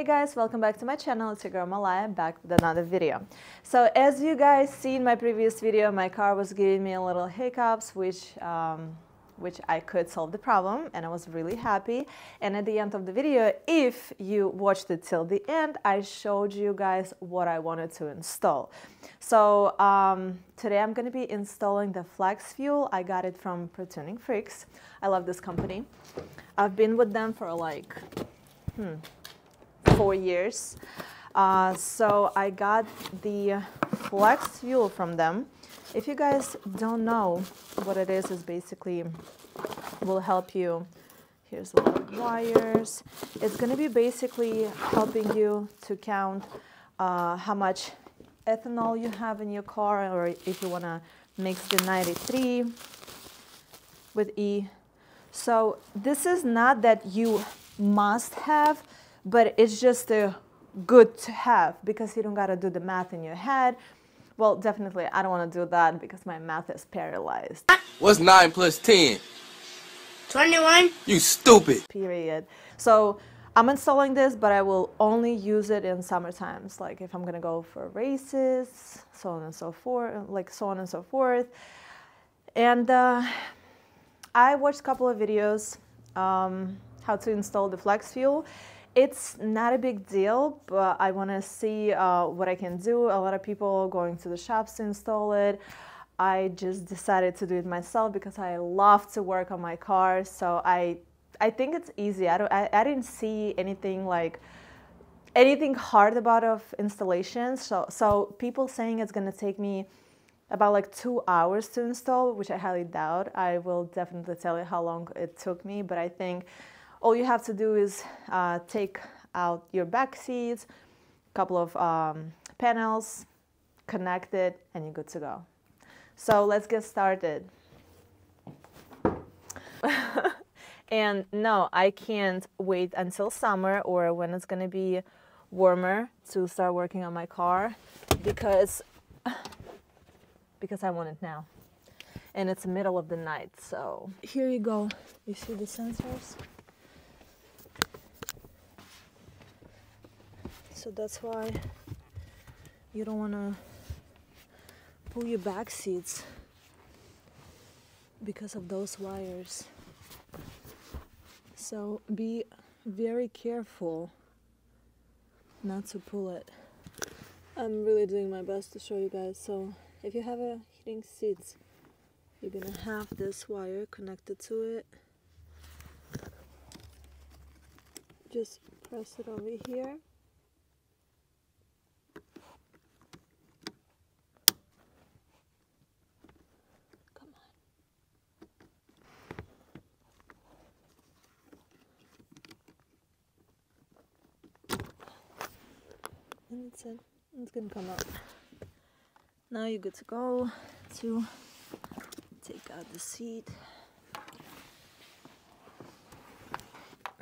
Hey guys, welcome back to my channel. It's your girl Malaya back with another video. So as you guys see in my previous video, my car was giving me a little hiccups, which um, which I could solve the problem and I was really happy. And at the end of the video, if you watched it till the end, I showed you guys what I wanted to install. So um, today I'm gonna be installing the Flex Fuel. I got it from Pro Tuning Freaks. I love this company. I've been with them for like, hmm, four years. Uh, so I got the Flex Fuel from them. If you guys don't know what it is, is basically will help you. Here's wires. It's going to be basically helping you to count uh, how much ethanol you have in your car, or if you want to mix the 93 with E. So this is not that you must have, but it's just a good to have because you don't got to do the math in your head well, definitely, I don't want to do that because my math is paralyzed. What's 9 plus 10? 21. You stupid. Period. So I'm installing this, but I will only use it in summer times. Like if I'm going to go for races, so on and so forth, like so on and so forth. And uh, I watched a couple of videos um, how to install the Flex Fuel it's not a big deal, but I want to see uh, what I can do. A lot of people going to the shops to install it. I just decided to do it myself because I love to work on my car. So I, I think it's easy. I, don't, I, I didn't see anything like anything hard about of installation. So, so people saying it's going to take me about like two hours to install, which I highly doubt. I will definitely tell you how long it took me, but I think all you have to do is uh, take out your back seats, a couple of um, panels, connect it, and you're good to go. So let's get started. and no, I can't wait until summer or when it's gonna be warmer to start working on my car because because I want it now. And it's the middle of the night, so here you go. You see the sensors? So that's why you don't want to pull your back seats because of those wires. So be very careful not to pull it. I'm really doing my best to show you guys. So if you have a heating seats you're gonna have this wire connected to it. Just press it over here and it's, it's gonna come up. now you're good to go to take out the seat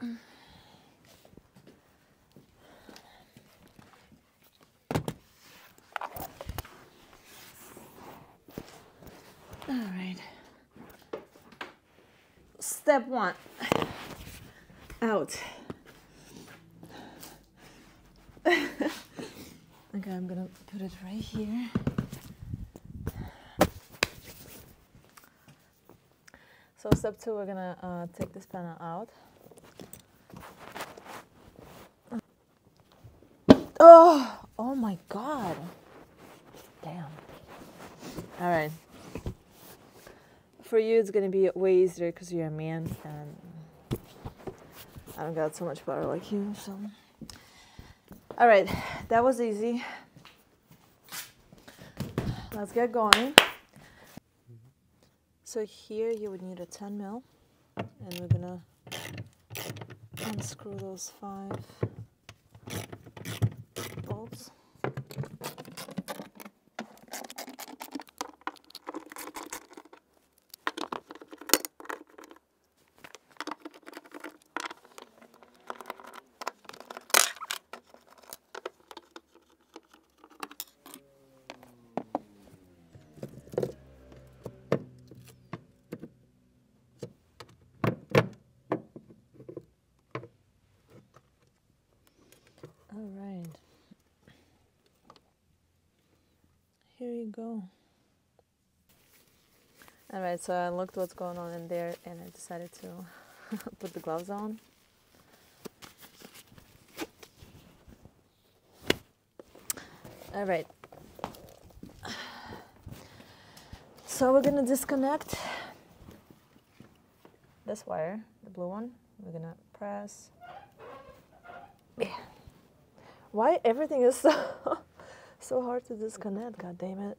all right step one. Out I'm gonna put it right here. So step two, we're gonna uh, take this panel out. Oh, oh my God. Damn. All right. For you, it's gonna be way easier because you're a man and I don't got so much power like you, so. All right, that was easy. Let's get going. So here you would need a 10 mil, and we're gonna unscrew those five bolts. It go? Alright, so I looked what's going on in there and I decided to put the gloves on. Alright. So we're gonna disconnect this wire, the blue one. We're gonna press. Yeah. Why everything is so so hard to disconnect? God damn it!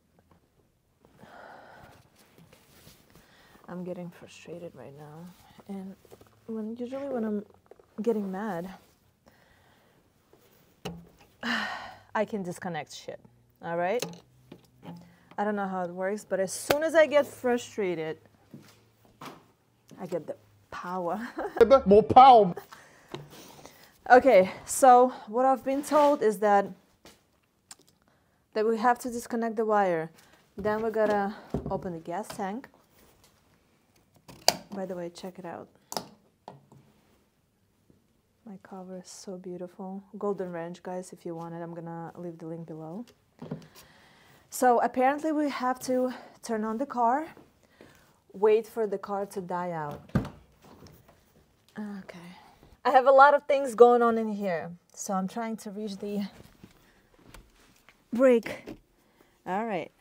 I'm getting frustrated right now, and when usually when I'm getting mad, I can disconnect shit. All right. I don't know how it works, but as soon as I get frustrated, I get the power. More power. Okay, so what I've been told is that that we have to disconnect the wire. Then we're gonna open the gas tank. By the way, check it out. My cover is so beautiful. Golden Ranch, guys, if you want it, I'm gonna leave the link below. So apparently we have to turn on the car, wait for the car to die out. Okay. I have a lot of things going on in here, so I'm trying to reach the brake. All right.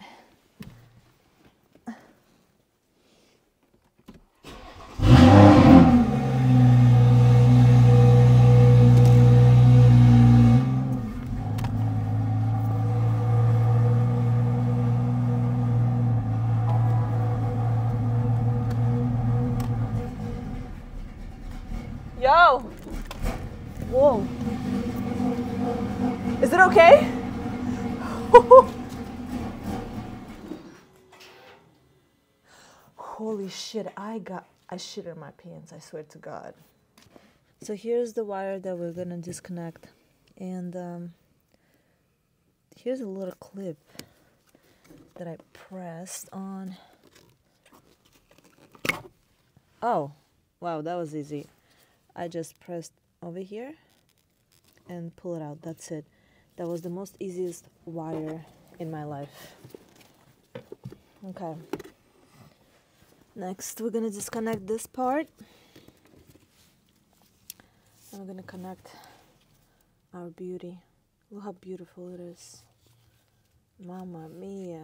Yo! Whoa. Is it okay? Holy shit, I got, I shit in my pants, I swear to God. So here's the wire that we're gonna disconnect. And um, here's a little clip that I pressed on. Oh, wow, that was easy. I just pressed over here and pull it out. That's it. That was the most easiest wire in my life. Okay. Next, we're gonna disconnect this part. And we're gonna connect our beauty. Look how beautiful it is. Mamma mia.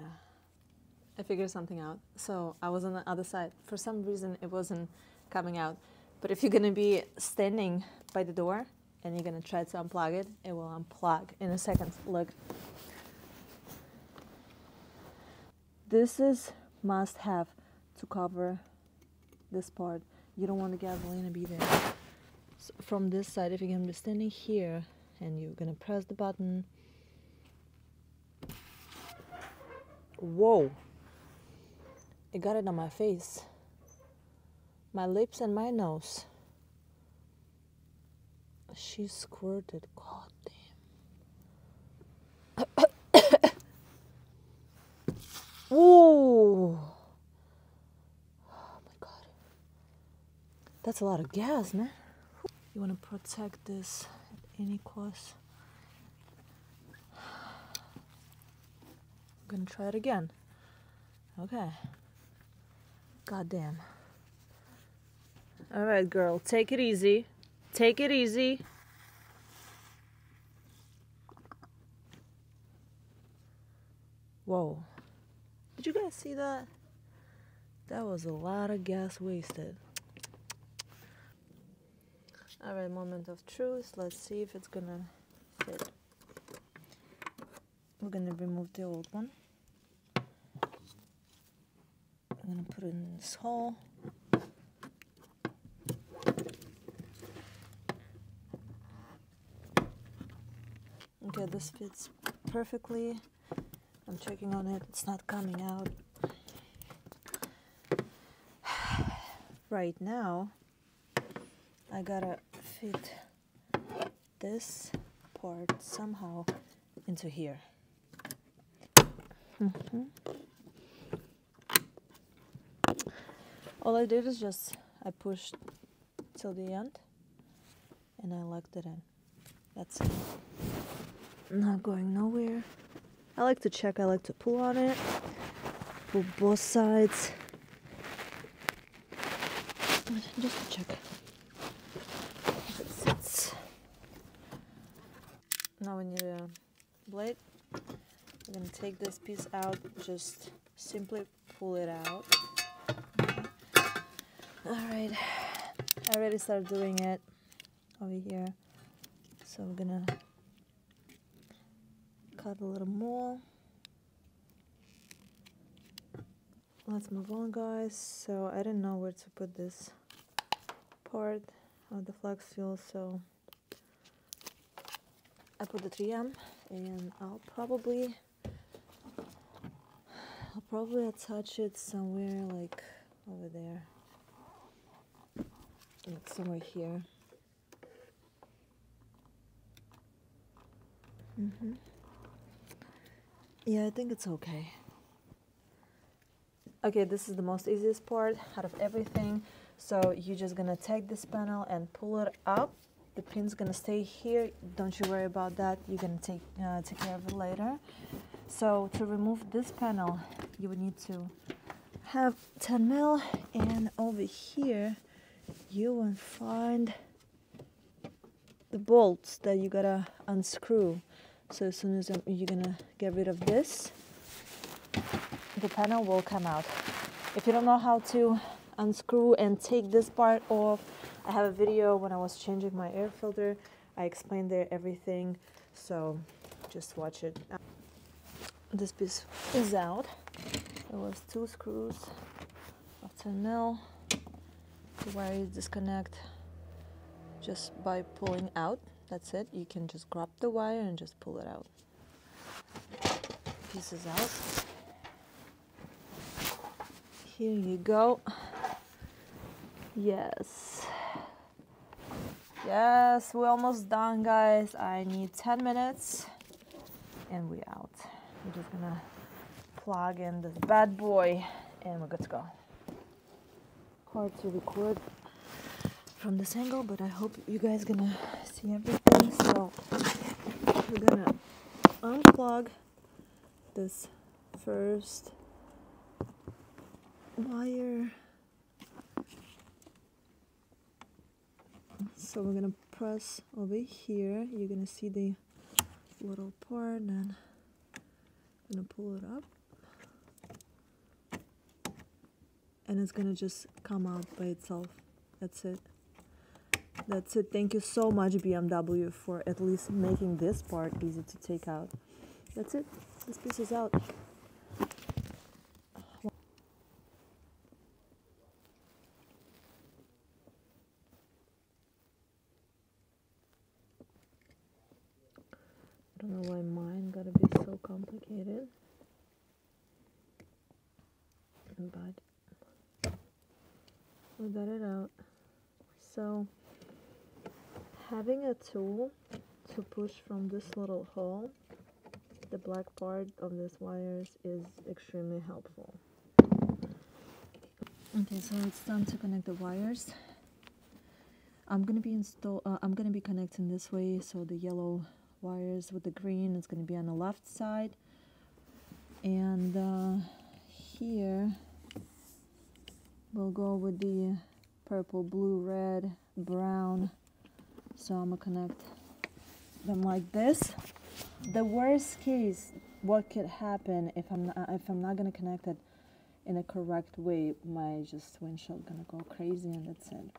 I figured something out. So I was on the other side. For some reason, it wasn't coming out. But if you're gonna be standing by the door and you're gonna try to unplug it, it will unplug in a second. Look. This is must have to cover this part. You don't want the gasoline to be there. So from this side, if you're gonna be standing here and you're gonna press the button. Whoa! It got it on my face my lips and my nose. She squirted. God damn. Oh my god. That's a lot of gas, man. You want to protect this at any cost. I'm gonna try it again. Okay. God damn. All right, girl, take it easy. Take it easy. Whoa. Did you guys see that? That was a lot of gas wasted. All right, moment of truth. Let's see if it's gonna fit. We're gonna remove the old one. I'm gonna put it in this hole. Okay, this fits perfectly. I'm checking on it, it's not coming out. right now, I gotta fit this part somehow into here. Mm -hmm. All I did is just I pushed till the end and I locked it in. That's it not going nowhere. I like to check, I like to pull on it, pull both sides, just to check if it sits. Now we need a blade. I'm gonna take this piece out, just simply pull it out. Alright, I already started doing it over here. So I'm gonna cut a little more. Let's move on guys. So I didn't know where to put this part of the flex fuel so I put the 3M and I'll probably I'll probably attach it somewhere like over there like somewhere here mm-hmm. Yeah I think it's okay. Okay this is the most easiest part out of everything. So you're just gonna take this panel and pull it up. The pin's gonna stay here. Don't you worry about that. You're gonna take uh, take care of it later. So to remove this panel you would need to have 10 mil. And over here you will find the bolts that you gotta unscrew so as soon as you're gonna get rid of this the panel will come out if you don't know how to unscrew and take this part off I have a video when I was changing my air filter. I explained there everything, so just watch it. This piece is out. There was two screws of 10 mil. The wire is disconnect just by pulling out. That's it. You can just grab the wire and just pull it out. Pieces out. Here you go. Yes. Yes, we're almost done, guys. I need 10 minutes and we're out. We're just gonna plug in this bad boy and we're good to go. Hard to record from this angle, but I hope you guys gonna see everything. So we're gonna unplug this first wire. So we're gonna press over here. You're gonna see the little part and I'm gonna pull it up. And it's gonna just come out by itself. That's it that's it. Thank you so much BMW for at least making this part easy to take out. That's it. This piece is out don't know why mine gotta be so complicated. But we got it out. So having a tool to push from this little hole, the black part of this wires is extremely helpful. Okay, so it's time to connect the wires. I'm gonna be install. Uh, I'm gonna be connecting this way, so the yellow wires with the green is to be on the left side and uh, here we'll go with the purple blue red brown so I'm gonna connect them like this the worst case what could happen if I'm not, if I'm not gonna connect it in a correct way my just windshield gonna go crazy and that's it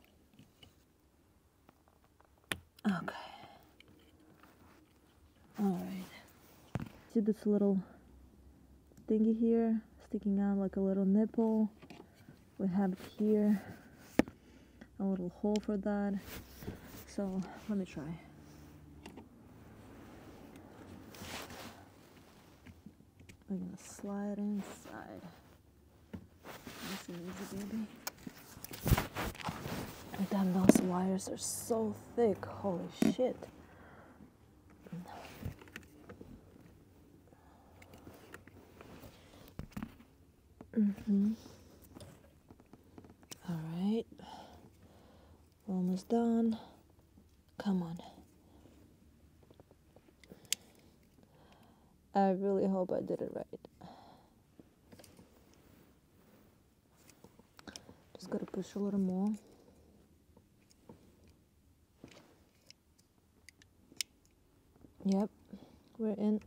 okay Alright. See this little thingy here sticking out like a little nipple? We have here a little hole for that. So let me try. I'm gonna slide inside. And easy, baby. Damn, those wires are so thick. Holy shit. Mm-hmm. All right. Almost done. Come on. I really hope I did it right. Just gotta push a little more. Yep, we're in.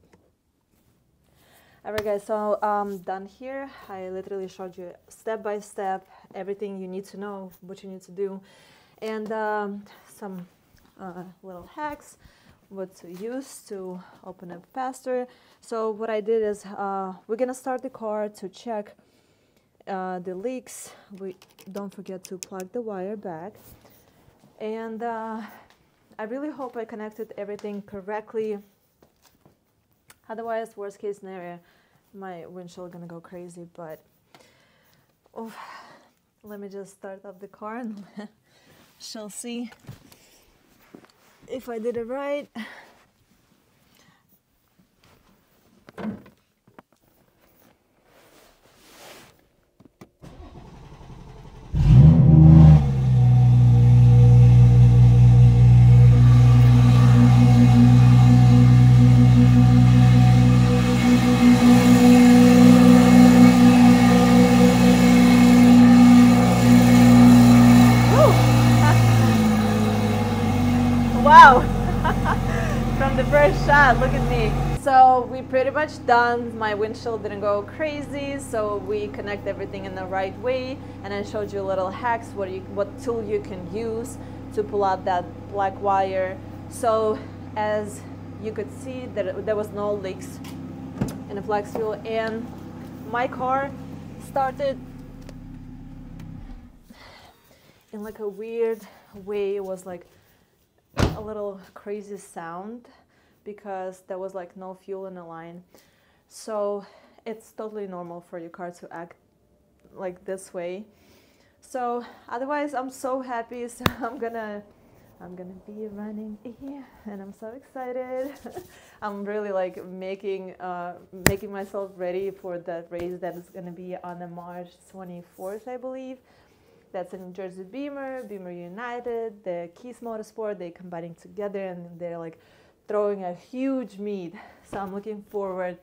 Alright guys, so um, done here. I literally showed you step by step everything you need to know, what you need to do, and um, some uh, little hacks, what to use to open up faster. So what I did is uh, we're gonna start the car to check uh, the leaks. We don't forget to plug the wire back, and uh, I really hope I connected everything correctly. Otherwise, worst case scenario, my windshield gonna go crazy. But oh, let me just start up the car and she'll see if I did it right. First shot, look at me. So we pretty much done. My windshield didn't go crazy, so we connect everything in the right way. And I showed you little hacks, what, you, what tool you can use to pull out that black wire. So as you could see, there, there was no leaks in the flex fuel. And my car started in like a weird way. It was like a little crazy sound because there was like no fuel in the line. So it's totally normal for your car to act like this way. So otherwise I'm so happy so I'm gonna I'm gonna be running here and I'm so excited. I'm really like making uh, making myself ready for that race that is gonna be on the March 24th I believe. That's in Jersey Beamer, Beamer United, the Keys Motorsport. They're combining together and they're like throwing a huge meet. So I'm looking forward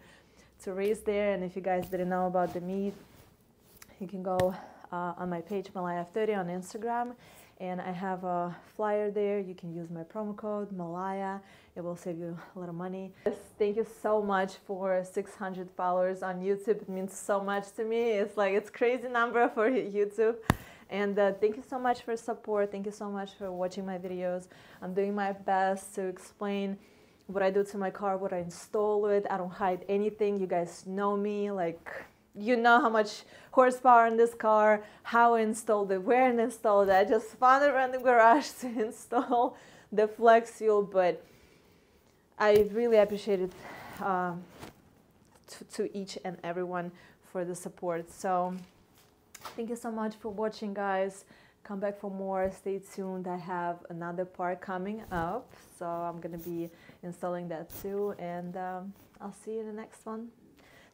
to race there. And if you guys didn't know about the meet, you can go uh, on my page Malaya30 on Instagram. And I have a flyer there. You can use my promo code Malaya. It will save you a little money. Thank you so much for 600 followers on YouTube. It means so much to me. It's like it's crazy number for YouTube. And uh, thank you so much for support. Thank you so much for watching my videos. I'm doing my best to explain what I do to my car, what I install it. I don't hide anything. You guys know me. Like, you know how much horsepower in this car, how I installed it, where I installed it. I just found around the garage to install the flex fuel, but I really appreciate it um, to, to each and everyone for the support. So Thank you so much for watching, guys. Come back for more. Stay tuned. I have another part coming up, so I'm to be installing that too. And um, I'll see you in the next one.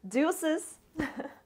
Deuces!